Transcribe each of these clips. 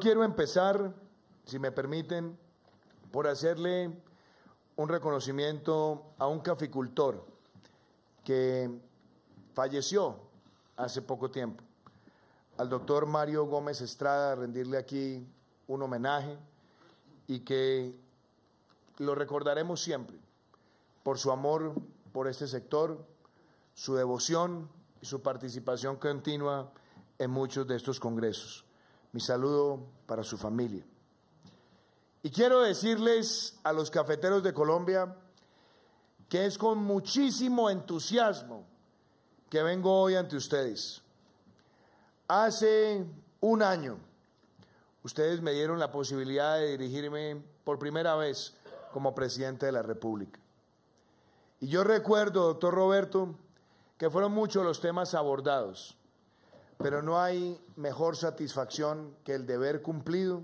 Quiero empezar, si me permiten, por hacerle un reconocimiento a un caficultor que falleció hace poco tiempo, al doctor Mario Gómez Estrada, rendirle aquí un homenaje y que lo recordaremos siempre por su amor por este sector, su devoción y su participación continua en muchos de estos congresos. Mi saludo para su familia. Y quiero decirles a los cafeteros de Colombia que es con muchísimo entusiasmo que vengo hoy ante ustedes. Hace un año, ustedes me dieron la posibilidad de dirigirme por primera vez como presidente de la República. Y yo recuerdo, doctor Roberto, que fueron muchos los temas abordados, pero no hay mejor satisfacción que el deber cumplido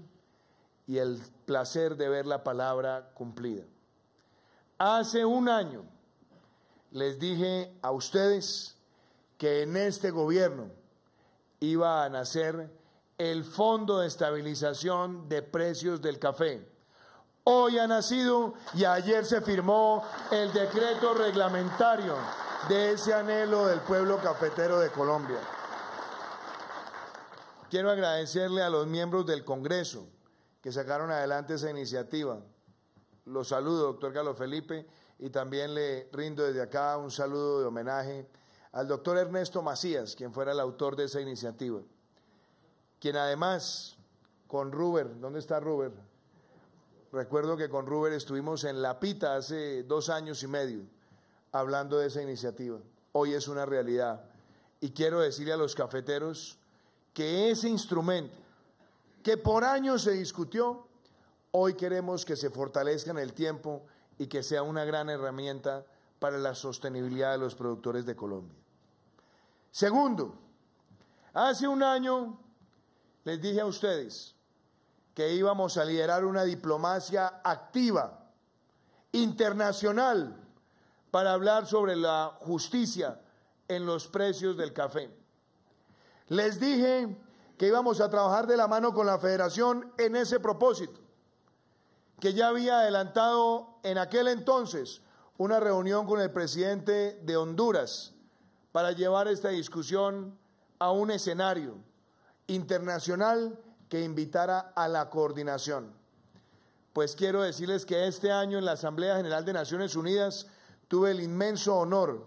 y el placer de ver la palabra cumplida. Hace un año les dije a ustedes que en este gobierno iba a nacer el Fondo de Estabilización de Precios del Café. Hoy ha nacido y ayer se firmó el decreto reglamentario de ese anhelo del pueblo cafetero de Colombia. Quiero agradecerle a los miembros del Congreso que sacaron adelante esa iniciativa. Los saludo, doctor Carlos Felipe, y también le rindo desde acá un saludo de homenaje al doctor Ernesto Macías, quien fuera el autor de esa iniciativa, quien además con Ruber, ¿dónde está Ruber? Recuerdo que con Ruber estuvimos en La Pita hace dos años y medio hablando de esa iniciativa. Hoy es una realidad. Y quiero decirle a los cafeteros que ese instrumento que por años se discutió, hoy queremos que se fortalezca en el tiempo y que sea una gran herramienta para la sostenibilidad de los productores de Colombia. Segundo, hace un año les dije a ustedes que íbamos a liderar una diplomacia activa, internacional, para hablar sobre la justicia en los precios del café. Les dije que íbamos a trabajar de la mano con la federación en ese propósito, que ya había adelantado en aquel entonces una reunión con el presidente de Honduras, para llevar esta discusión a un escenario internacional que invitara a la coordinación. Pues quiero decirles que este año en la Asamblea General de Naciones Unidas tuve el inmenso honor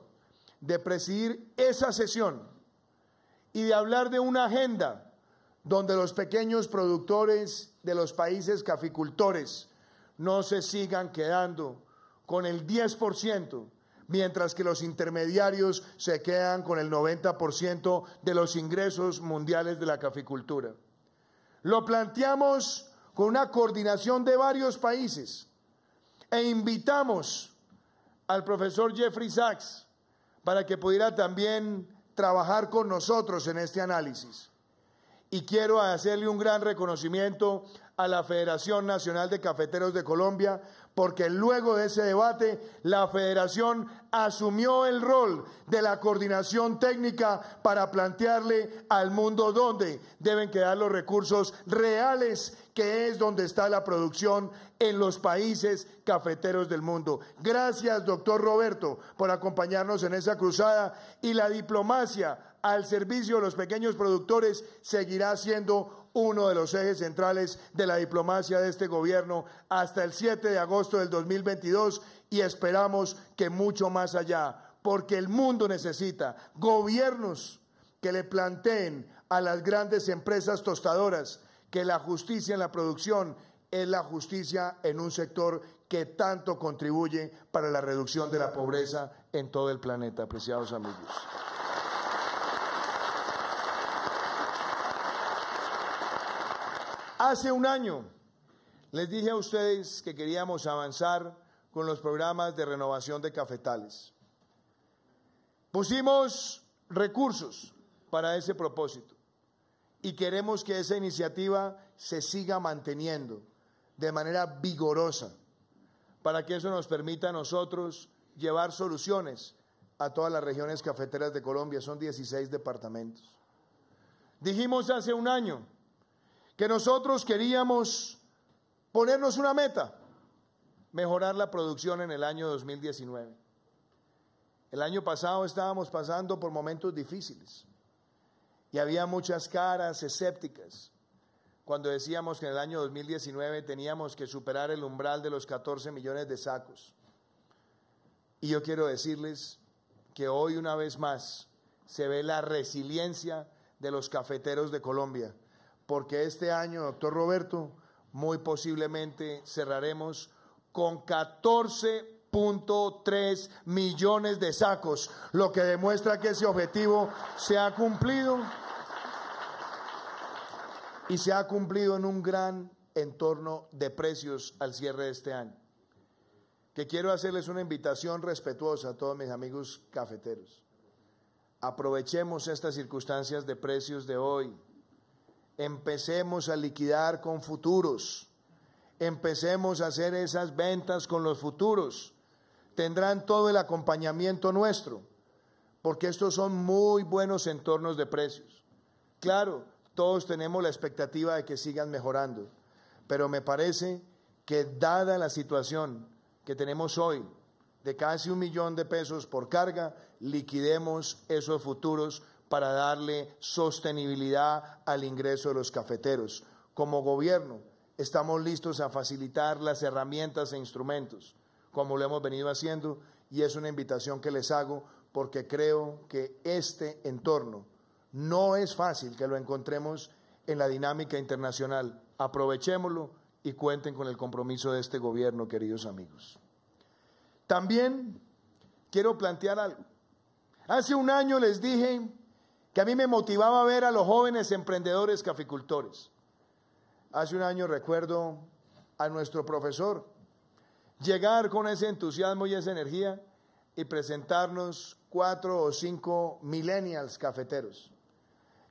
de presidir esa sesión y de hablar de una agenda donde los pequeños productores de los países caficultores no se sigan quedando con el 10% mientras que los intermediarios se quedan con el 90% de los ingresos mundiales de la caficultura. Lo planteamos con una coordinación de varios países e invitamos al profesor Jeffrey Sachs para que pudiera también trabajar con nosotros en este análisis. Y quiero hacerle un gran reconocimiento a la Federación Nacional de Cafeteros de Colombia porque luego de ese debate la federación asumió el rol de la coordinación técnica para plantearle al mundo dónde deben quedar los recursos reales, que es donde está la producción en los países cafeteros del mundo. Gracias, doctor Roberto, por acompañarnos en esa cruzada y la diplomacia al servicio de los pequeños productores seguirá siendo uno de los ejes centrales de la diplomacia de este gobierno hasta el 7 de agosto del 2022 y esperamos que mucho más allá, porque el mundo necesita gobiernos que le planteen a las grandes empresas tostadoras que la justicia en la producción es la justicia en un sector que tanto contribuye para la reducción de la pobreza en todo el planeta, apreciados amigos. Hace un año les dije a ustedes que queríamos avanzar con los programas de renovación de cafetales. Pusimos recursos para ese propósito y queremos que esa iniciativa se siga manteniendo de manera vigorosa para que eso nos permita a nosotros llevar soluciones a todas las regiones cafeteras de Colombia. Son 16 departamentos. Dijimos hace un año que nosotros queríamos ponernos una meta, mejorar la producción en el año 2019. El año pasado estábamos pasando por momentos difíciles y había muchas caras escépticas cuando decíamos que en el año 2019 teníamos que superar el umbral de los 14 millones de sacos. Y yo quiero decirles que hoy una vez más se ve la resiliencia de los cafeteros de Colombia, porque este año, doctor Roberto, muy posiblemente cerraremos con 14.3 millones de sacos, lo que demuestra que ese objetivo se ha cumplido y se ha cumplido en un gran entorno de precios al cierre de este año. Que quiero hacerles una invitación respetuosa a todos mis amigos cafeteros. Aprovechemos estas circunstancias de precios de hoy. Empecemos a liquidar con futuros. Empecemos a hacer esas ventas con los futuros. Tendrán todo el acompañamiento nuestro, porque estos son muy buenos entornos de precios. Claro, todos tenemos la expectativa de que sigan mejorando, pero me parece que dada la situación que tenemos hoy de casi un millón de pesos por carga, liquidemos esos futuros para darle sostenibilidad al ingreso de los cafeteros. Como gobierno, estamos listos a facilitar las herramientas e instrumentos, como lo hemos venido haciendo, y es una invitación que les hago porque creo que este entorno no es fácil que lo encontremos en la dinámica internacional. Aprovechémoslo y cuenten con el compromiso de este gobierno, queridos amigos. También quiero plantear algo. Hace un año les dije que a mí me motivaba ver a los jóvenes emprendedores caficultores. Hace un año recuerdo a nuestro profesor llegar con ese entusiasmo y esa energía y presentarnos cuatro o cinco millennials cafeteros.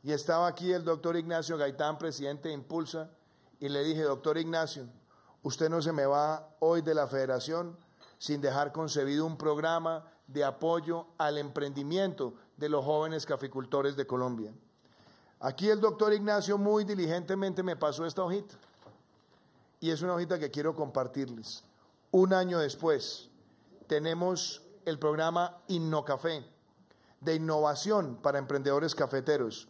Y estaba aquí el doctor Ignacio Gaitán, presidente de Impulsa, y le dije, doctor Ignacio, usted no se me va hoy de la federación sin dejar concebido un programa de apoyo al emprendimiento de los jóvenes caficultores de Colombia. Aquí el doctor Ignacio muy diligentemente me pasó esta hojita y es una hojita que quiero compartirles. Un año después tenemos el programa InnoCafé de innovación para emprendedores cafeteros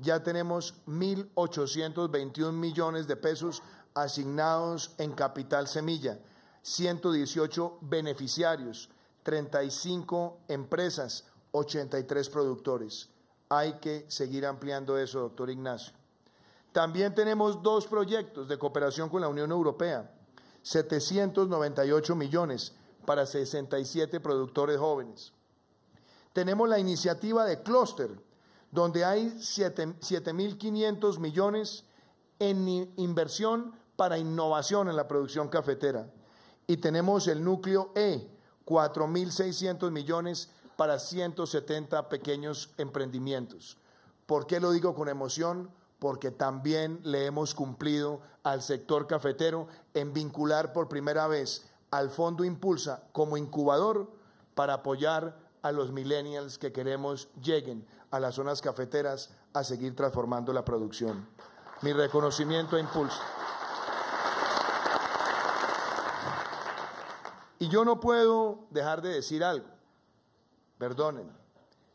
ya tenemos 1.821 millones de pesos asignados en capital semilla, 118 beneficiarios, 35 empresas, 83 productores. Hay que seguir ampliando eso, doctor Ignacio. También tenemos dos proyectos de cooperación con la Unión Europea, 798 millones para 67 productores jóvenes. Tenemos la iniciativa de Cluster, donde hay 7.500 millones en inversión para innovación en la producción cafetera. Y tenemos el núcleo E, 4.600 millones para 170 pequeños emprendimientos. ¿Por qué lo digo con emoción? Porque también le hemos cumplido al sector cafetero en vincular por primera vez al Fondo Impulsa como incubador para apoyar a los millennials que queremos lleguen a las zonas cafeteras a seguir transformando la producción. Mi reconocimiento a Impulso. Y yo no puedo dejar de decir algo. Perdonen.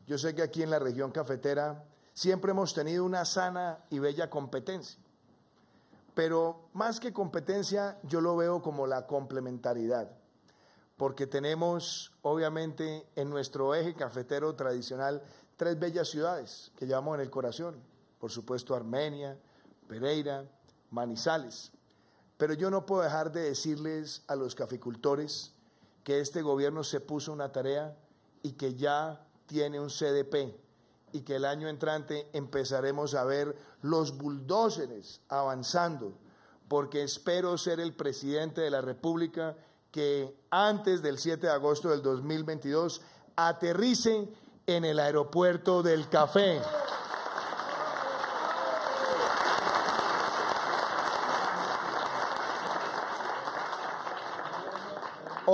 Yo sé que aquí en la región cafetera siempre hemos tenido una sana y bella competencia. Pero más que competencia, yo lo veo como la complementariedad. Porque tenemos, obviamente, en nuestro eje cafetero tradicional tres bellas ciudades que llevamos en el corazón, por supuesto Armenia, Pereira, Manizales. Pero yo no puedo dejar de decirles a los caficultores que este gobierno se puso una tarea y que ya tiene un CDP y que el año entrante empezaremos a ver los bulldozers avanzando, porque espero ser el presidente de la República que antes del 7 de agosto del 2022 aterrice en el aeropuerto del café.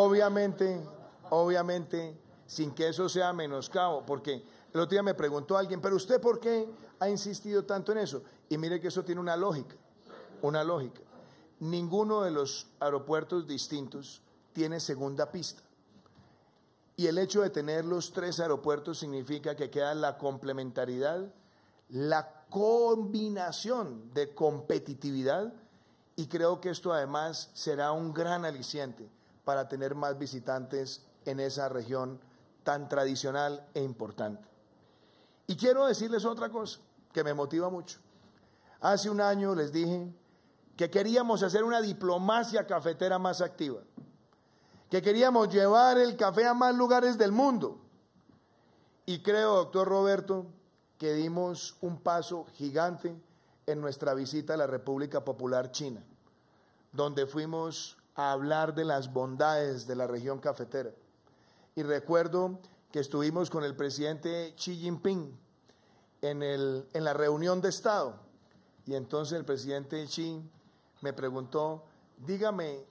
Obviamente, obviamente, sin que eso sea menoscabo, porque el otro día me preguntó alguien, pero usted por qué ha insistido tanto en eso? Y mire que eso tiene una lógica. una lógica. Ninguno de los aeropuertos distintos tiene segunda pista. Y el hecho de tener los tres aeropuertos significa que queda la complementariedad, la combinación de competitividad y creo que esto además será un gran aliciente para tener más visitantes en esa región tan tradicional e importante. Y quiero decirles otra cosa que me motiva mucho. Hace un año les dije que queríamos hacer una diplomacia cafetera más activa, que queríamos llevar el café a más lugares del mundo. Y creo, doctor Roberto, que dimos un paso gigante en nuestra visita a la República Popular China, donde fuimos a hablar de las bondades de la región cafetera. Y recuerdo que estuvimos con el presidente Xi Jinping en, el, en la reunión de Estado. Y entonces el presidente Xi me preguntó, dígame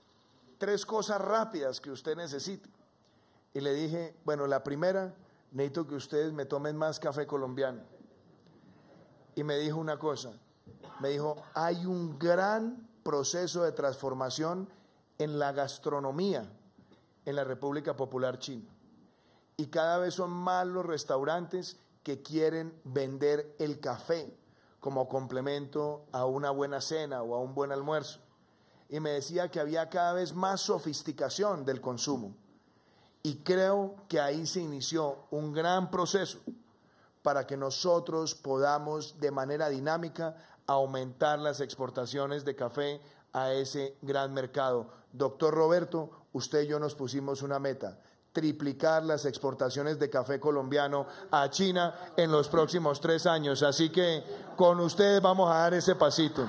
tres cosas rápidas que usted necesite. Y le dije, bueno, la primera, necesito que ustedes me tomen más café colombiano. Y me dijo una cosa, me dijo, hay un gran proceso de transformación en la gastronomía en la República Popular China. Y cada vez son más los restaurantes que quieren vender el café como complemento a una buena cena o a un buen almuerzo. Y me decía que había cada vez más sofisticación del consumo. Y creo que ahí se inició un gran proceso para que nosotros podamos de manera dinámica aumentar las exportaciones de café a ese gran mercado. Doctor Roberto, usted y yo nos pusimos una meta, triplicar las exportaciones de café colombiano a China en los próximos tres años. Así que con ustedes vamos a dar ese pasito.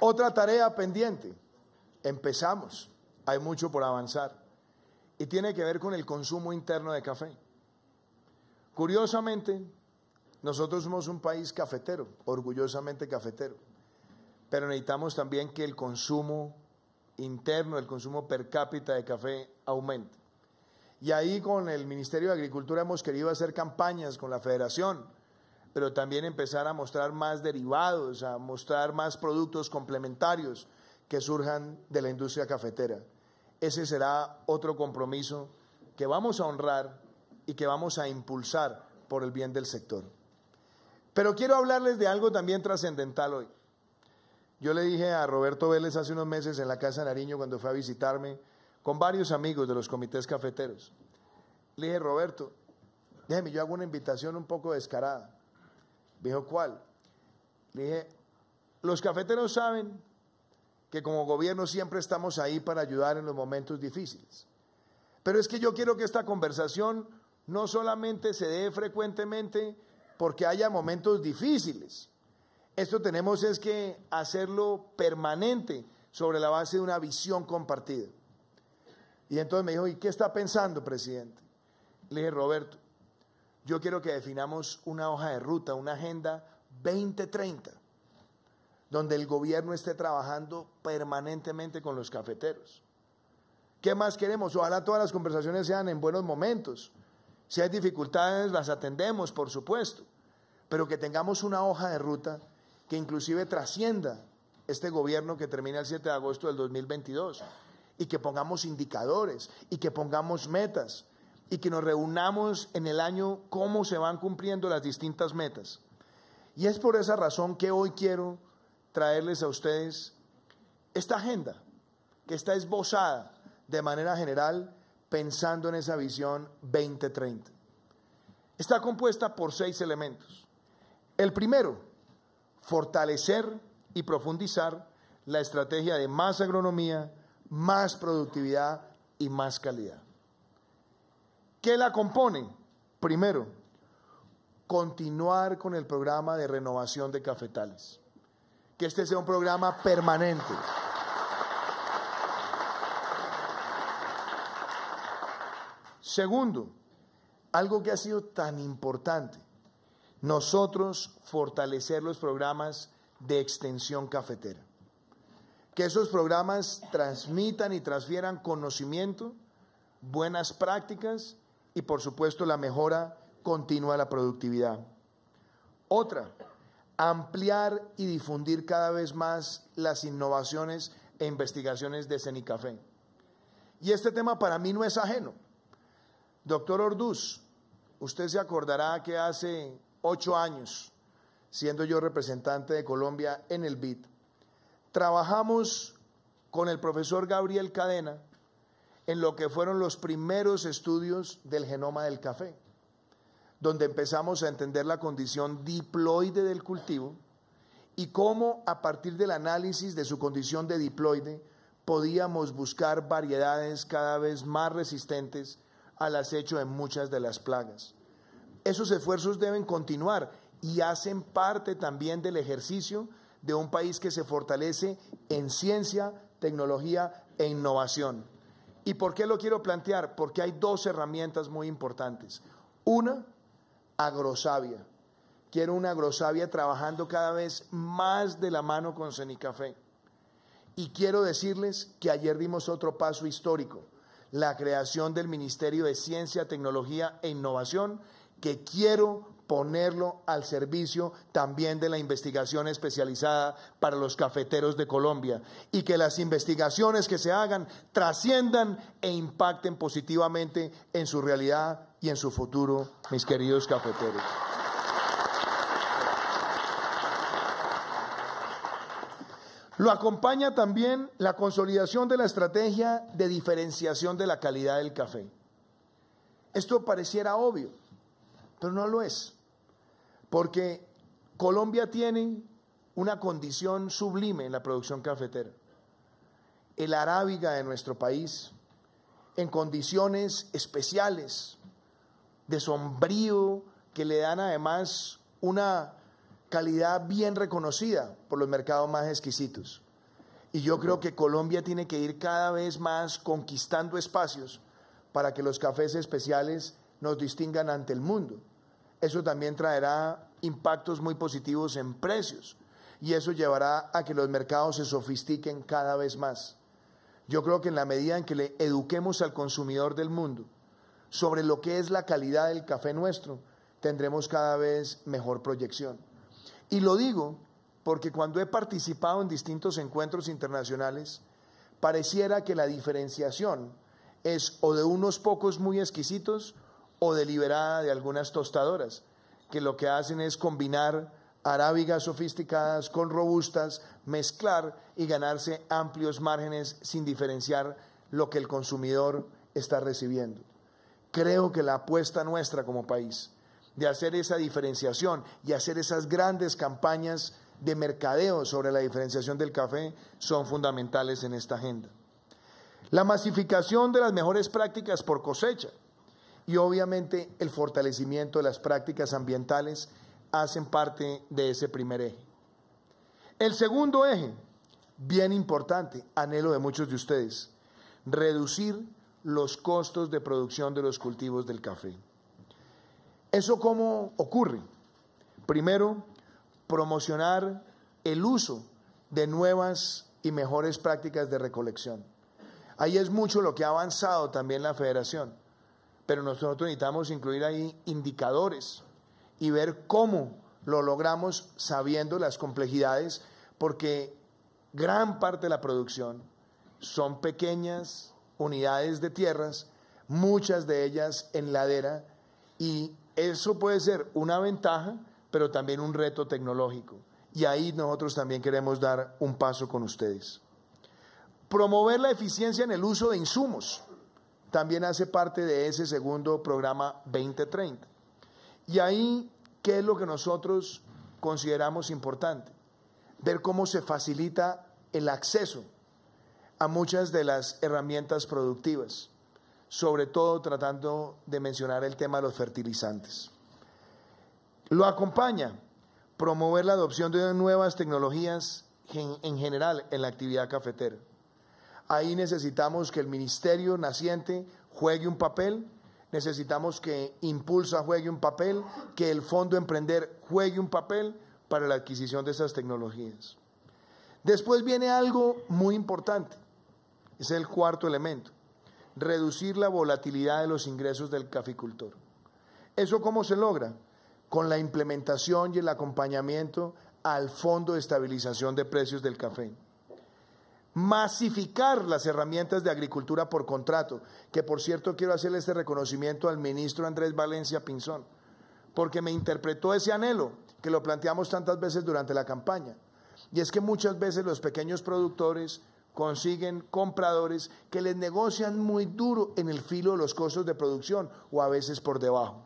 Otra tarea pendiente. Empezamos. Hay mucho por avanzar y tiene que ver con el consumo interno de café. Curiosamente, nosotros somos un país cafetero, orgullosamente cafetero, pero necesitamos también que el consumo interno, el consumo per cápita de café aumente. Y ahí con el Ministerio de Agricultura hemos querido hacer campañas con la Federación, pero también empezar a mostrar más derivados, a mostrar más productos complementarios que surjan de la industria cafetera ese será otro compromiso que vamos a honrar y que vamos a impulsar por el bien del sector. Pero quiero hablarles de algo también trascendental hoy. Yo le dije a Roberto Vélez hace unos meses en la Casa Nariño cuando fue a visitarme con varios amigos de los comités cafeteros. Le dije, Roberto, déjeme, yo hago una invitación un poco descarada. Me dijo, ¿cuál? Le dije, los cafeteros saben que como gobierno siempre estamos ahí para ayudar en los momentos difíciles. Pero es que yo quiero que esta conversación no solamente se dé frecuentemente porque haya momentos difíciles. Esto tenemos es que hacerlo permanente sobre la base de una visión compartida. Y entonces me dijo, ¿y qué está pensando, presidente? Le dije, Roberto, yo quiero que definamos una hoja de ruta, una agenda 2030 donde el gobierno esté trabajando permanentemente con los cafeteros. ¿Qué más queremos? Ojalá todas las conversaciones sean en buenos momentos. Si hay dificultades, las atendemos, por supuesto, pero que tengamos una hoja de ruta que inclusive trascienda este gobierno que termina el 7 de agosto del 2022 y que pongamos indicadores y que pongamos metas y que nos reunamos en el año cómo se van cumpliendo las distintas metas. Y es por esa razón que hoy quiero traerles a ustedes esta agenda que está esbozada de manera general pensando en esa visión 2030. Está compuesta por seis elementos. El primero, fortalecer y profundizar la estrategia de más agronomía, más productividad y más calidad. ¿Qué la compone? Primero, continuar con el programa de renovación de cafetales que este sea un programa permanente. Segundo, algo que ha sido tan importante, nosotros fortalecer los programas de extensión cafetera. Que esos programas transmitan y transfieran conocimiento, buenas prácticas y por supuesto la mejora continua la productividad. Otra, ampliar y difundir cada vez más las innovaciones e investigaciones de Cenicafé. Y este tema para mí no es ajeno. Doctor Orduz, usted se acordará que hace ocho años, siendo yo representante de Colombia en el BID, trabajamos con el profesor Gabriel Cadena en lo que fueron los primeros estudios del genoma del café, donde empezamos a entender la condición diploide del cultivo y cómo a partir del análisis de su condición de diploide podíamos buscar variedades cada vez más resistentes al acecho de muchas de las plagas. Esos esfuerzos deben continuar y hacen parte también del ejercicio de un país que se fortalece en ciencia, tecnología e innovación. ¿Y por qué lo quiero plantear? Porque hay dos herramientas muy importantes. Una, agrosavia. Quiero una agrosavia trabajando cada vez más de la mano con Cenicafé. Y quiero decirles que ayer dimos otro paso histórico, la creación del Ministerio de Ciencia, Tecnología e Innovación, que quiero ponerlo al servicio también de la investigación especializada para los cafeteros de Colombia y que las investigaciones que se hagan trasciendan e impacten positivamente en su realidad y en su futuro, mis queridos cafeteros. Lo acompaña también la consolidación de la estrategia de diferenciación de la calidad del café. Esto pareciera obvio, pero no lo es porque Colombia tiene una condición sublime en la producción cafetera. El arábiga de nuestro país, en condiciones especiales, de sombrío, que le dan además una calidad bien reconocida por los mercados más exquisitos. Y yo creo que Colombia tiene que ir cada vez más conquistando espacios para que los cafés especiales nos distingan ante el mundo eso también traerá impactos muy positivos en precios y eso llevará a que los mercados se sofistiquen cada vez más. Yo creo que en la medida en que le eduquemos al consumidor del mundo sobre lo que es la calidad del café nuestro, tendremos cada vez mejor proyección. Y lo digo porque cuando he participado en distintos encuentros internacionales, pareciera que la diferenciación es o de unos pocos muy exquisitos o deliberada de algunas tostadoras, que lo que hacen es combinar arábigas sofisticadas con robustas, mezclar y ganarse amplios márgenes sin diferenciar lo que el consumidor está recibiendo. Creo que la apuesta nuestra como país de hacer esa diferenciación y hacer esas grandes campañas de mercadeo sobre la diferenciación del café son fundamentales en esta agenda. La masificación de las mejores prácticas por cosecha y obviamente el fortalecimiento de las prácticas ambientales hacen parte de ese primer eje. El segundo eje, bien importante, anhelo de muchos de ustedes, reducir los costos de producción de los cultivos del café. ¿Eso cómo ocurre? Primero, promocionar el uso de nuevas y mejores prácticas de recolección. Ahí es mucho lo que ha avanzado también la federación pero nosotros necesitamos incluir ahí indicadores y ver cómo lo logramos sabiendo las complejidades, porque gran parte de la producción son pequeñas unidades de tierras, muchas de ellas en ladera, y eso puede ser una ventaja, pero también un reto tecnológico. Y ahí nosotros también queremos dar un paso con ustedes. Promover la eficiencia en el uso de insumos también hace parte de ese segundo programa 2030. Y ahí, ¿qué es lo que nosotros consideramos importante? Ver cómo se facilita el acceso a muchas de las herramientas productivas, sobre todo tratando de mencionar el tema de los fertilizantes. Lo acompaña promover la adopción de nuevas tecnologías en general en la actividad cafetera Ahí necesitamos que el ministerio naciente juegue un papel, necesitamos que Impulsa juegue un papel, que el Fondo Emprender juegue un papel para la adquisición de esas tecnologías. Después viene algo muy importante, es el cuarto elemento, reducir la volatilidad de los ingresos del caficultor. ¿Eso cómo se logra? Con la implementación y el acompañamiento al Fondo de Estabilización de Precios del Café. Masificar las herramientas de agricultura por contrato, que por cierto quiero hacerle este reconocimiento al ministro Andrés Valencia Pinzón, porque me interpretó ese anhelo que lo planteamos tantas veces durante la campaña. Y es que muchas veces los pequeños productores consiguen compradores que les negocian muy duro en el filo de los costos de producción o a veces por debajo.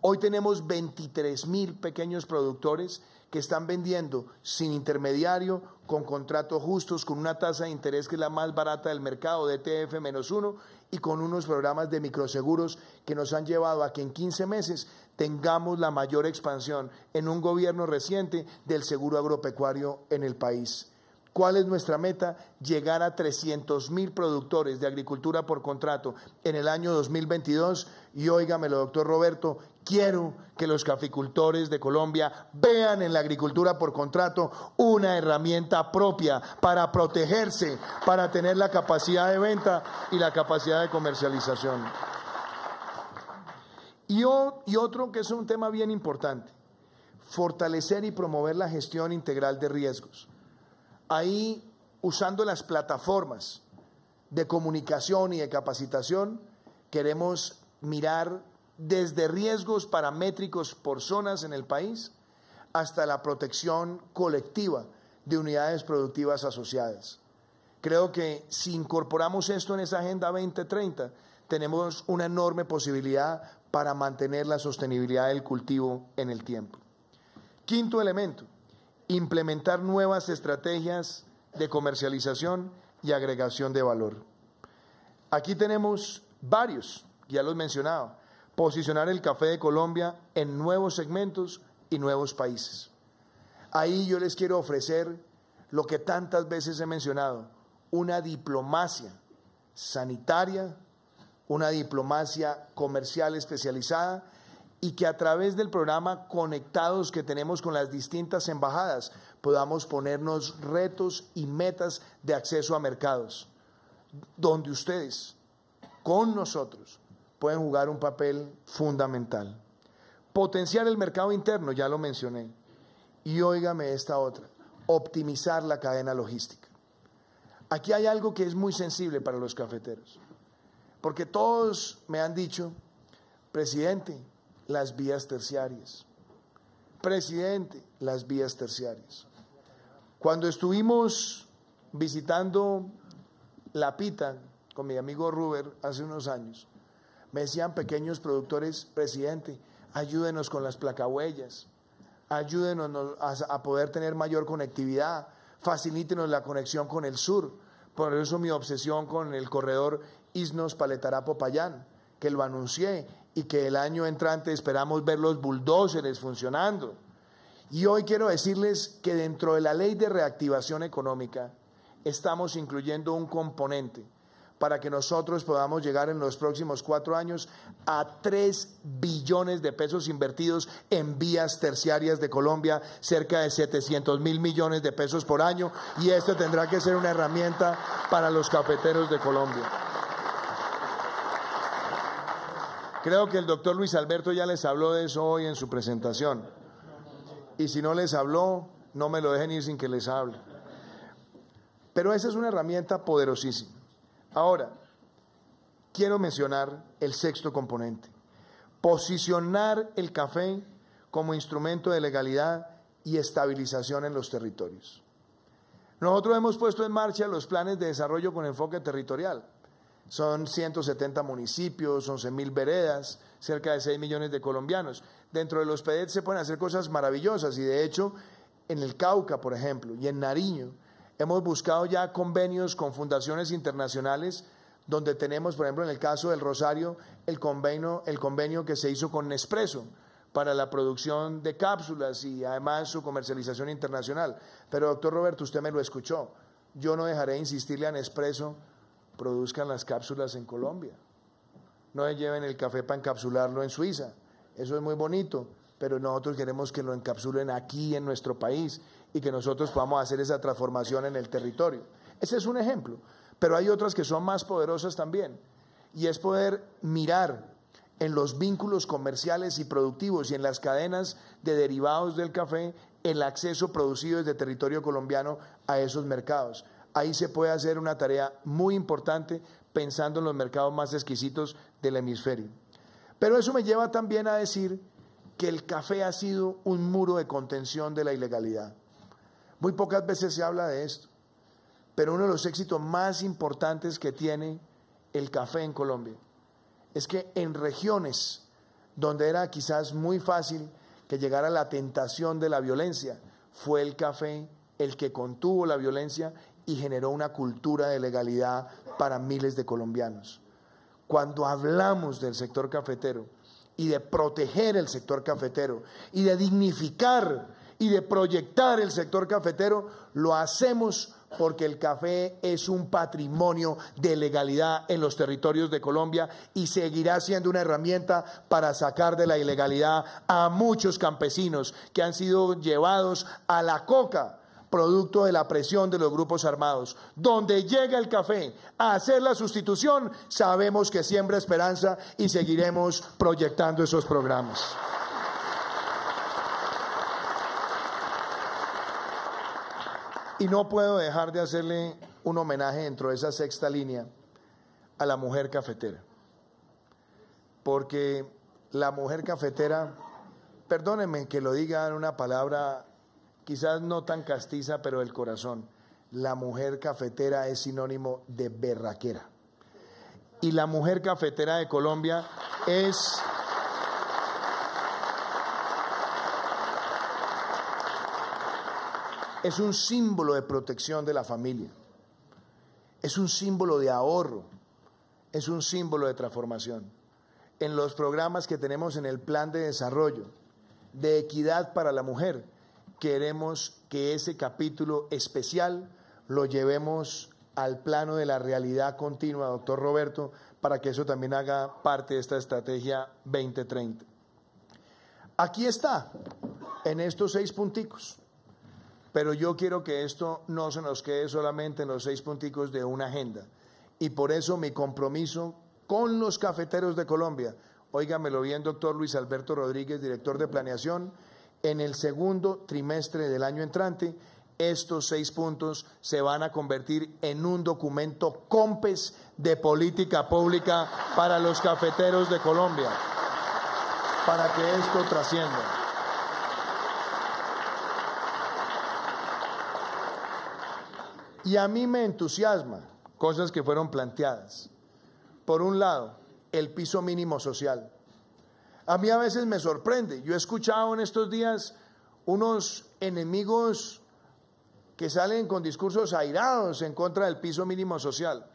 Hoy tenemos 23 mil pequeños productores que están vendiendo sin intermediario, con contratos justos, con una tasa de interés que es la más barata del mercado, de TF-1, y con unos programas de microseguros que nos han llevado a que en 15 meses tengamos la mayor expansión en un gobierno reciente del seguro agropecuario en el país. ¿Cuál es nuestra meta? Llegar a 300 mil productores de agricultura por contrato en el año 2022. Y óigamelo, doctor Roberto, quiero que los caficultores de Colombia vean en la agricultura por contrato una herramienta propia para protegerse, para tener la capacidad de venta y la capacidad de comercialización. Y, y otro que es un tema bien importante, fortalecer y promover la gestión integral de riesgos ahí usando las plataformas de comunicación y de capacitación, queremos mirar desde riesgos paramétricos por zonas en el país hasta la protección colectiva de unidades productivas asociadas. Creo que si incorporamos esto en esa Agenda 2030, tenemos una enorme posibilidad para mantener la sostenibilidad del cultivo en el tiempo. Quinto elemento, implementar nuevas estrategias de comercialización y agregación de valor. Aquí tenemos varios, ya los he mencionado, posicionar el café de Colombia en nuevos segmentos y nuevos países. Ahí yo les quiero ofrecer lo que tantas veces he mencionado, una diplomacia sanitaria, una diplomacia comercial especializada y que a través del programa Conectados que tenemos con las distintas embajadas podamos ponernos retos y metas de acceso a mercados, donde ustedes, con nosotros, pueden jugar un papel fundamental. Potenciar el mercado interno, ya lo mencioné. Y óigame esta otra, optimizar la cadena logística. Aquí hay algo que es muy sensible para los cafeteros, porque todos me han dicho, presidente, las vías terciarias. Presidente, las vías terciarias. Cuando estuvimos visitando La Pita con mi amigo Ruber hace unos años, me decían pequeños productores, presidente, ayúdenos con las placahuellas, ayúdenos a, poder tener mayor conectividad, facilítenos la conexión con el sur. Por eso mi obsesión con el corredor Isnos Paletará Popayán, que lo anuncié y que el año entrante esperamos ver los bulldozers funcionando. Y hoy quiero decirles que dentro de la ley de reactivación económica estamos incluyendo un componente para que nosotros podamos llegar en los próximos cuatro años a tres billones de pesos invertidos en vías terciarias de Colombia, cerca de 700 mil millones de pesos por año, y esto tendrá que ser una herramienta para los cafeteros de Colombia. Creo que el doctor Luis Alberto ya les habló de eso hoy en su presentación. Y si no les habló, no me lo dejen ir sin que les hable. Pero esa es una herramienta poderosísima. Ahora, quiero mencionar el sexto componente. Posicionar el café como instrumento de legalidad y estabilización en los territorios. Nosotros hemos puesto en marcha los planes de desarrollo con enfoque territorial. Son 170 municipios, 11 mil veredas, cerca de 6 millones de colombianos. Dentro de los PEDET se pueden hacer cosas maravillosas y de hecho en el Cauca, por ejemplo, y en Nariño, hemos buscado ya convenios con fundaciones internacionales donde tenemos, por ejemplo, en el caso del Rosario, el convenio, el convenio que se hizo con Nespresso para la producción de cápsulas y además su comercialización internacional. Pero, doctor Roberto, usted me lo escuchó. Yo no dejaré de insistirle a Nespresso produzcan las cápsulas en Colombia. No lleven el café para encapsularlo en Suiza. Eso es muy bonito, pero nosotros queremos que lo encapsulen aquí en nuestro país y que nosotros podamos hacer esa transformación en el territorio. Ese es un ejemplo, pero hay otras que son más poderosas también. Y es poder mirar en los vínculos comerciales y productivos y en las cadenas de derivados del café el acceso producido desde territorio colombiano a esos mercados. Ahí se puede hacer una tarea muy importante pensando en los mercados más exquisitos del hemisferio. Pero eso me lleva también a decir que el café ha sido un muro de contención de la ilegalidad. Muy pocas veces se habla de esto, pero uno de los éxitos más importantes que tiene el café en Colombia es que en regiones donde era quizás muy fácil que llegara la tentación de la violencia, fue el café el que contuvo la violencia y generó una cultura de legalidad para miles de colombianos. Cuando hablamos del sector cafetero y de proteger el sector cafetero y de dignificar y de proyectar el sector cafetero, lo hacemos porque el café es un patrimonio de legalidad en los territorios de Colombia y seguirá siendo una herramienta para sacar de la ilegalidad a muchos campesinos que han sido llevados a la coca producto de la presión de los grupos armados. Donde llega el café a hacer la sustitución, sabemos que siembra esperanza y seguiremos proyectando esos programas. Y no puedo dejar de hacerle un homenaje dentro de esa sexta línea a la mujer cafetera. Porque la mujer cafetera, perdónenme que lo diga en una palabra quizás no tan castiza, pero el corazón. La mujer cafetera es sinónimo de berraquera. Y la mujer cafetera de Colombia es es un símbolo de protección de la familia, es un símbolo de ahorro, es un símbolo de transformación. En los programas que tenemos en el plan de desarrollo de equidad para la mujer, queremos que ese capítulo especial lo llevemos al plano de la realidad continua, doctor Roberto, para que eso también haga parte de esta estrategia 2030. Aquí está, en estos seis punticos. Pero yo quiero que esto no se nos quede solamente en los seis punticos de una agenda. Y por eso mi compromiso con los cafeteros de Colombia, óigamelo bien, doctor Luis Alberto Rodríguez, director de planeación, en el segundo trimestre del año entrante, estos seis puntos se van a convertir en un documento COMPES de política pública para los cafeteros de Colombia, para que esto trascienda. Y a mí me entusiasma cosas que fueron planteadas. Por un lado, el piso mínimo social. A mí a veces me sorprende. Yo he escuchado en estos días unos enemigos que salen con discursos airados en contra del piso mínimo social.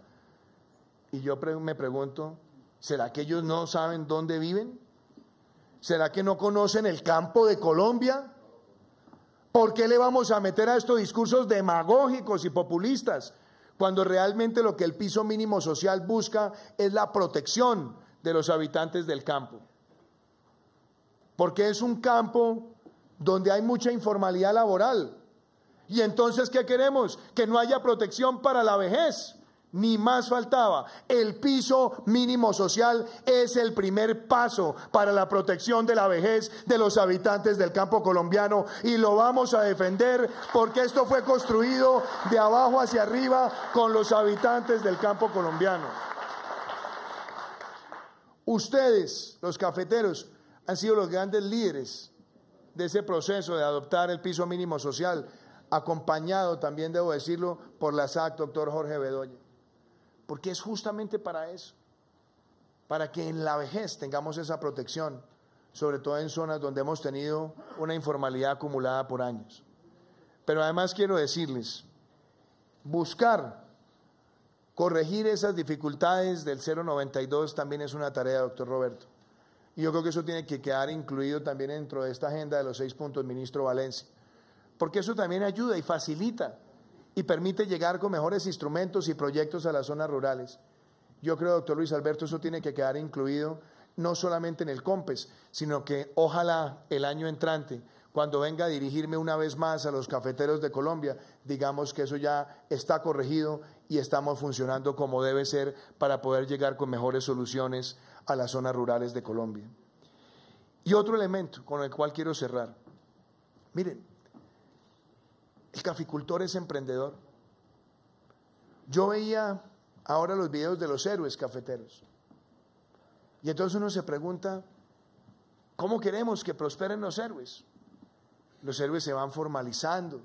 Y yo me pregunto, ¿será que ellos no saben dónde viven? ¿Será que no conocen el campo de Colombia? ¿Por qué le vamos a meter a estos discursos demagógicos y populistas cuando realmente lo que el piso mínimo social busca es la protección de los habitantes del campo? Porque es un campo donde hay mucha informalidad laboral. Y entonces, ¿qué queremos? Que no haya protección para la vejez ni más faltaba. El piso mínimo social es el primer paso para la protección de la vejez de los habitantes del campo colombiano y lo vamos a defender porque esto fue construido de abajo hacia arriba con los habitantes del campo colombiano. Ustedes, los cafeteros, han sido los grandes líderes de ese proceso de adoptar el piso mínimo social, acompañado también, debo decirlo, por la SAC, doctor Jorge Bedoya porque es justamente para eso, para que en la vejez tengamos esa protección, sobre todo en zonas donde hemos tenido una informalidad acumulada por años. Pero además quiero decirles, buscar corregir esas dificultades del 092 también es una tarea, doctor Roberto. Y yo creo que eso tiene que quedar incluido también dentro de esta agenda de los seis puntos, ministro Valencia, porque eso también ayuda y facilita y permite llegar con mejores instrumentos y proyectos a las zonas rurales. Yo creo, doctor Luis Alberto, eso tiene que quedar incluido no solamente en el COMPES, sino que ojalá el año entrante, cuando venga a dirigirme una vez más a los cafeteros de Colombia, digamos que eso ya está corregido y estamos funcionando como debe ser para poder llegar con mejores soluciones a las zonas rurales de Colombia. Y otro elemento con el cual quiero cerrar. Miren, el caficultor es emprendedor. Yo veía ahora los videos de los héroes cafeteros. Y entonces uno se pregunta, ¿cómo queremos que prosperen los héroes? Los héroes se van formalizando,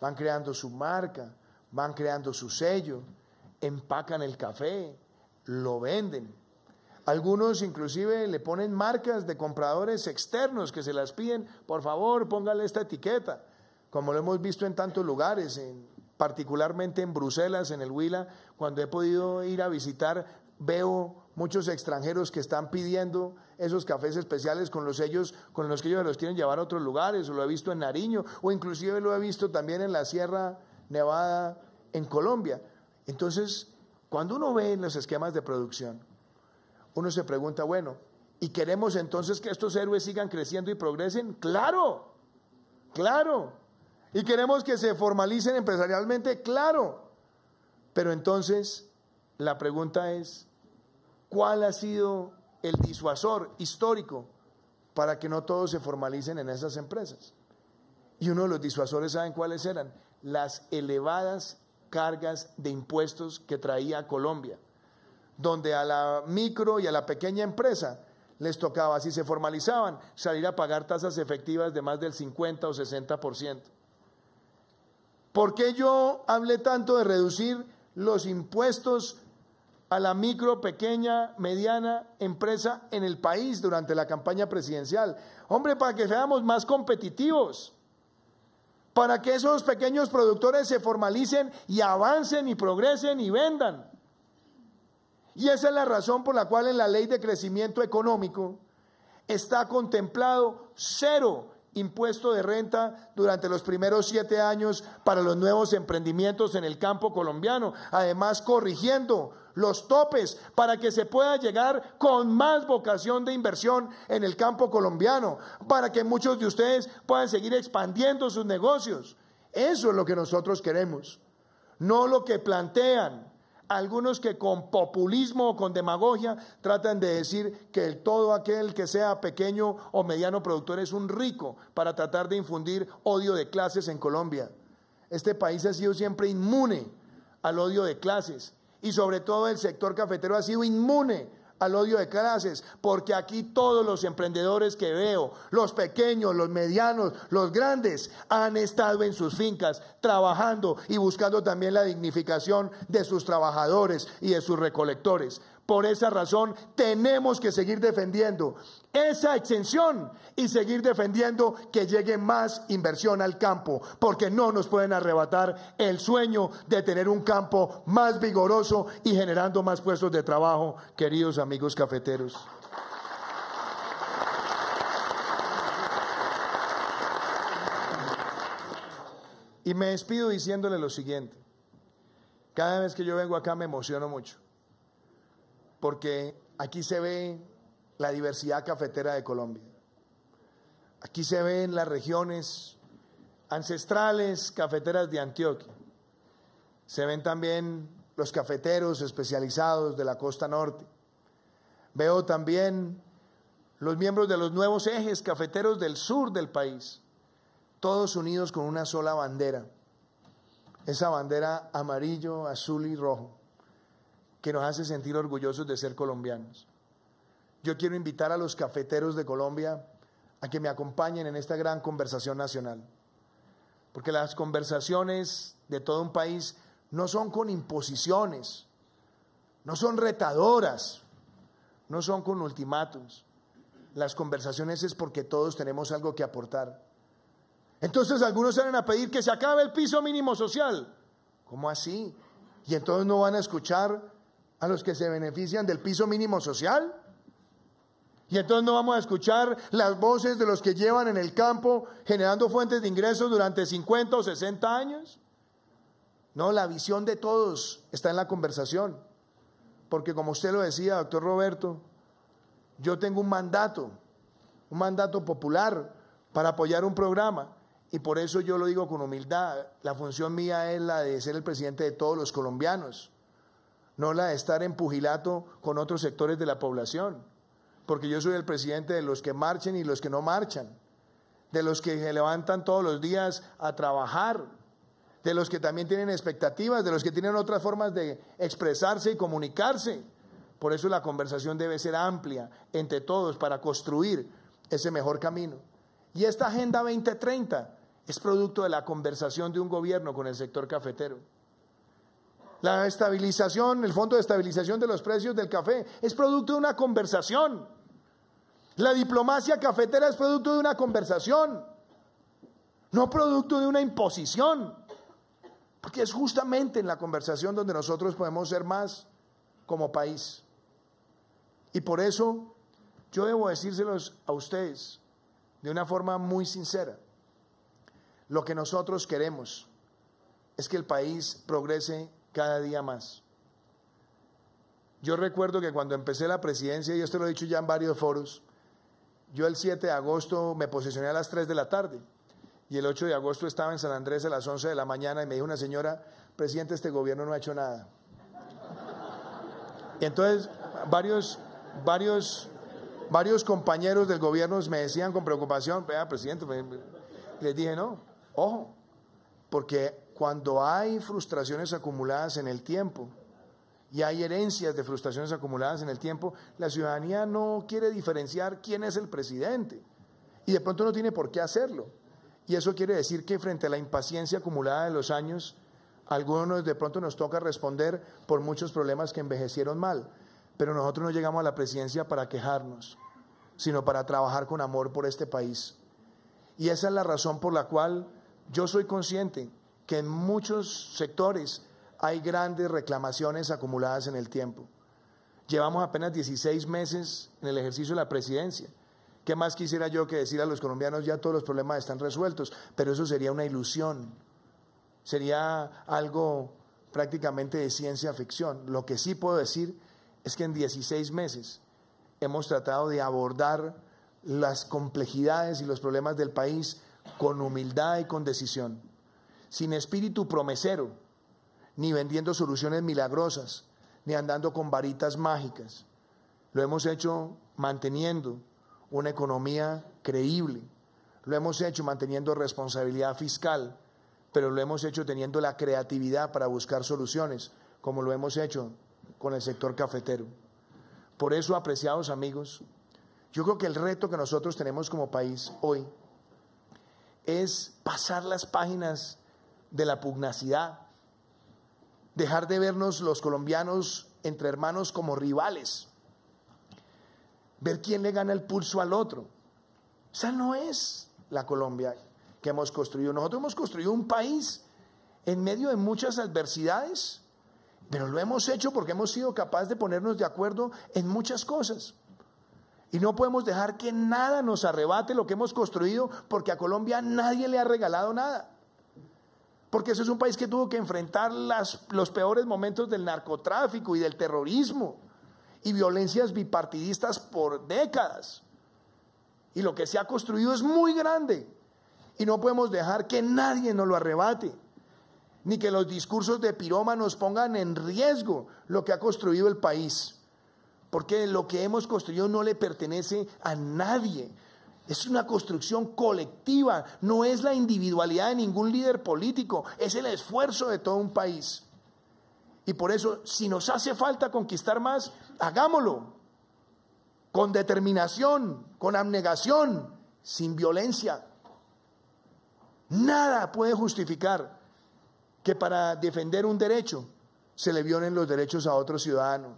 van creando su marca, van creando su sello, empacan el café, lo venden. Algunos inclusive le ponen marcas de compradores externos que se las piden, por favor, póngale esta etiqueta, como lo hemos visto en tantos lugares, en, particularmente en Bruselas, en el Huila, cuando he podido ir a visitar, veo muchos extranjeros que están pidiendo esos cafés especiales con los sellos con los que ellos los quieren llevar a otros lugares, o lo he visto en Nariño, o inclusive lo he visto también en la Sierra Nevada en Colombia. Entonces, cuando uno ve los esquemas de producción, uno se pregunta, bueno, ¿y queremos entonces que estos héroes sigan creciendo y progresen? Claro, claro. ¿Y queremos que se formalicen empresarialmente? Claro. Pero entonces, la pregunta es, ¿cuál ha sido el disuasor histórico para que no todos se formalicen en esas empresas? Y uno de los disuasores, ¿saben cuáles eran? Las elevadas cargas de impuestos que traía Colombia, donde a la micro y a la pequeña empresa les tocaba, si se formalizaban, salir a pagar tasas efectivas de más del 50 o 60%. ¿Por qué yo hablé tanto de reducir los impuestos a la micro, pequeña, mediana empresa en el país durante la campaña presidencial. Hombre, para que seamos más competitivos, para que esos pequeños productores se formalicen y avancen y progresen y vendan. Y esa es la razón por la cual en la ley de crecimiento económico está contemplado cero impuesto de renta durante los primeros siete años para los nuevos emprendimientos en el campo colombiano, además corrigiendo los topes para que se pueda llegar con más vocación de inversión en el campo colombiano, para que muchos de ustedes puedan seguir expandiendo sus negocios. Eso es lo que nosotros queremos, no lo que plantean algunos que con populismo o con demagogia tratan de decir que todo aquel que sea pequeño o mediano productor es un rico para tratar de infundir odio de clases en Colombia. Este país ha sido siempre inmune al odio de clases y sobre todo el sector cafetero ha sido inmune al odio de clases, porque aquí todos los emprendedores que veo, los pequeños, los medianos, los grandes, han estado en sus fincas trabajando y buscando también la dignificación de sus trabajadores y de sus recolectores. Por esa razón tenemos que seguir defendiendo esa exención y seguir defendiendo que llegue más inversión al campo, porque no nos pueden arrebatar el sueño de tener un campo más vigoroso y generando más puestos de trabajo, queridos amigos cafeteros. Y me despido diciéndole lo siguiente. Cada vez que yo vengo acá me emociono mucho porque aquí se ve la diversidad cafetera de Colombia. Aquí se ven las regiones ancestrales cafeteras de Antioquia. Se ven también los cafeteros especializados de la costa norte. Veo también los miembros de los nuevos ejes cafeteros del sur del país, todos unidos con una sola bandera, esa bandera amarillo, azul y rojo que nos hace sentir orgullosos de ser colombianos. Yo quiero invitar a los cafeteros de Colombia a que me acompañen en esta gran conversación nacional, porque las conversaciones de todo un país no son con imposiciones, no son retadoras, no son con ultimátums. Las conversaciones es porque todos tenemos algo que aportar. Entonces algunos salen a pedir que se acabe el piso mínimo social. ¿Cómo así? Y entonces no van a escuchar a los que se benefician del piso mínimo social. Y entonces no vamos a escuchar las voces de los que llevan en el campo generando fuentes de ingresos durante 50 o 60 años. No, la visión de todos está en la conversación. Porque como usted lo decía, doctor Roberto, yo tengo un mandato, un mandato popular para apoyar un programa. Y por eso yo lo digo con humildad. La función mía es la de ser el presidente de todos los colombianos no la de estar en pugilato con otros sectores de la población. porque yo soy el presidente de los que marchen y los que no marchan, de los que se levantan todos los días a trabajar, de los que también tienen expectativas, de los que tienen otras formas de expresarse y comunicarse. Por eso la conversación debe ser amplia entre todos para construir ese mejor camino. Y esta Agenda 2030 es producto de la conversación de un gobierno con el sector cafetero. La estabilización, el fondo de estabilización de los precios del café es producto de una conversación. La diplomacia cafetera es producto de una conversación, no producto de una imposición. Porque es justamente en la conversación donde nosotros podemos ser más como país. Y por eso yo debo decírselos a ustedes de una forma muy sincera. Lo que nosotros queremos es que el país progrese cada día más. Yo recuerdo que cuando empecé la presidencia, y esto lo he dicho ya en varios foros, yo el 7 de agosto me posicioné a las 3 de la tarde y el 8 de agosto estaba en San Andrés a las 11 de la mañana y me dijo una señora, presidente, este gobierno no ha hecho nada. Y entonces varios, varios, varios compañeros del gobierno me decían con preocupación, vea, presidente, les dije, no, ojo, porque cuando hay frustraciones acumuladas en el tiempo y hay herencias de frustraciones acumuladas en el tiempo, la ciudadanía no quiere diferenciar quién es el presidente y de pronto no tiene por qué hacerlo. Y eso quiere decir que frente a la impaciencia acumulada de los años, algunos de pronto nos toca responder por muchos problemas que envejecieron mal, pero nosotros no llegamos a la presidencia para quejarnos, sino para trabajar con amor por este país. Y esa es la razón por la cual yo soy consciente que en muchos sectores hay grandes reclamaciones acumuladas en el tiempo. Llevamos apenas 16 meses en el ejercicio de la presidencia. ¿Qué más quisiera yo que decir a los colombianos ya todos los problemas están resueltos? Pero eso sería una ilusión, sería algo prácticamente de ciencia ficción. Lo que sí puedo decir es que en 16 meses hemos tratado de abordar las complejidades y los problemas del país con humildad y con decisión sin espíritu promesero, ni vendiendo soluciones milagrosas, ni andando con varitas mágicas. Lo hemos hecho manteniendo una economía creíble, lo hemos hecho manteniendo responsabilidad fiscal, pero lo hemos hecho teniendo la creatividad para buscar soluciones, como lo hemos hecho con el sector cafetero. Por eso, apreciados amigos, yo creo que el reto que nosotros tenemos como país hoy es pasar las páginas de la pugnacidad, dejar de vernos los colombianos entre hermanos como rivales, ver quién le gana el pulso al otro. Esa no es la Colombia que hemos construido. Nosotros hemos construido un país en medio de muchas adversidades, pero lo hemos hecho porque hemos sido capaces de ponernos de acuerdo en muchas cosas. Y no podemos dejar que nada nos arrebate lo que hemos construido, porque a Colombia nadie le ha regalado nada porque ese es un país que tuvo que enfrentar los peores momentos del narcotráfico y del terrorismo y violencias bipartidistas por décadas. Y lo que se ha construido es muy grande y no podemos dejar que nadie nos lo arrebate, ni que los discursos de pirómanos pongan en riesgo lo que ha construido el país, porque lo que hemos construido no le pertenece a nadie, es una construcción colectiva, no es la individualidad de ningún líder político, es el esfuerzo de todo un país. Y por eso, si nos hace falta conquistar más, hagámoslo, con determinación, con abnegación, sin violencia. Nada puede justificar que para defender un derecho se le violen los derechos a otro ciudadano,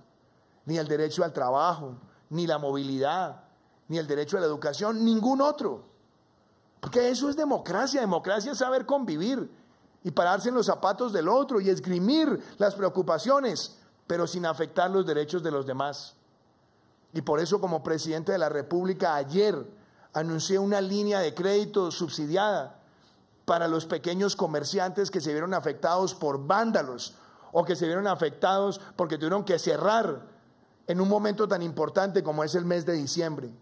ni el derecho al trabajo, ni la movilidad, ni el derecho a la educación, ningún otro. Porque eso es democracia. Democracia es saber convivir y pararse en los zapatos del otro y esgrimir las preocupaciones, pero sin afectar los derechos de los demás. Y por eso como presidente de la República ayer anuncié una línea de crédito subsidiada para los pequeños comerciantes que se vieron afectados por vándalos o que se vieron afectados porque tuvieron que cerrar en un momento tan importante como es el mes de diciembre.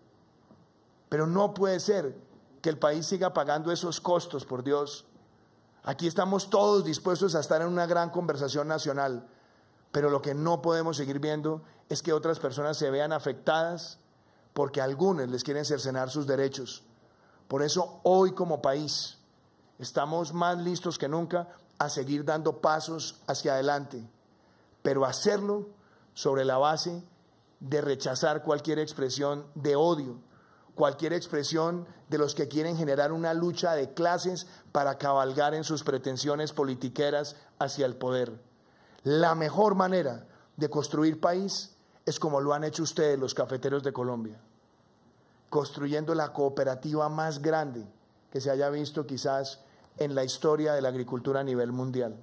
Pero no puede ser que el país siga pagando esos costos, por Dios. Aquí estamos todos dispuestos a estar en una gran conversación nacional, pero lo que no podemos seguir viendo es que otras personas se vean afectadas porque algunos les quieren cercenar sus derechos. Por eso hoy como país estamos más listos que nunca a seguir dando pasos hacia adelante, pero hacerlo sobre la base de rechazar cualquier expresión de odio, cualquier expresión de los que quieren generar una lucha de clases para cabalgar en sus pretensiones politiqueras hacia el poder. La mejor manera de construir país es como lo han hecho ustedes los cafeteros de Colombia, construyendo la cooperativa más grande que se haya visto quizás en la historia de la agricultura a nivel mundial,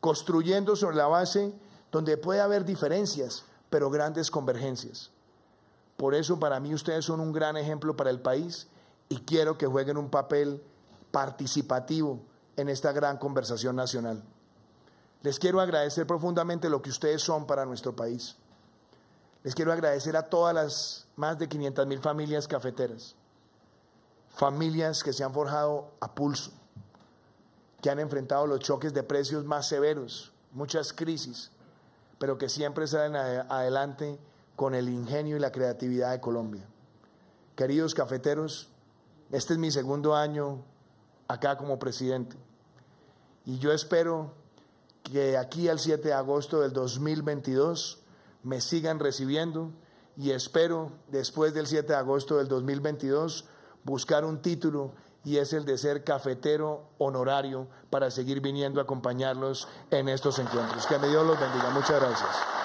construyendo sobre la base donde puede haber diferencias, pero grandes convergencias. Por eso para mí ustedes son un gran ejemplo para el país y quiero que jueguen un papel participativo en esta gran conversación nacional. Les quiero agradecer profundamente lo que ustedes son para nuestro país. Les quiero agradecer a todas las más de 500 mil familias cafeteras, familias que se han forjado a pulso, que han enfrentado los choques de precios más severos, muchas crisis, pero que siempre salen adelante con el ingenio y la creatividad de Colombia. Queridos cafeteros, este es mi segundo año acá como presidente y yo espero que aquí al 7 de agosto del 2022 me sigan recibiendo y espero después del 7 de agosto del 2022 buscar un título y es el de ser cafetero honorario para seguir viniendo a acompañarlos en estos encuentros. Que me Dios los bendiga. Muchas gracias.